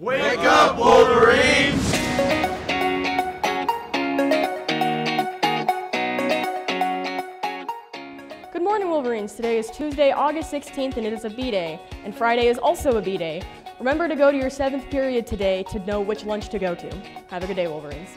Wake up, Wolverines! Good morning, Wolverines. Today is Tuesday, August 16th, and it is a B-Day. And Friday is also a B-Day. Remember to go to your seventh period today to know which lunch to go to. Have a good day, Wolverines.